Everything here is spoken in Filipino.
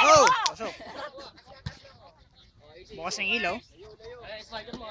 Oh! Pasok. Bukas ng ilaw. Ay, spider mo.